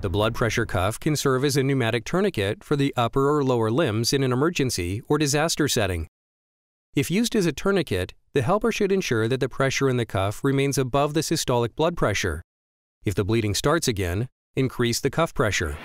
The blood pressure cuff can serve as a pneumatic tourniquet for the upper or lower limbs in an emergency or disaster setting. If used as a tourniquet, the helper should ensure that the pressure in the cuff remains above the systolic blood pressure. If the bleeding starts again, increase the cuff pressure.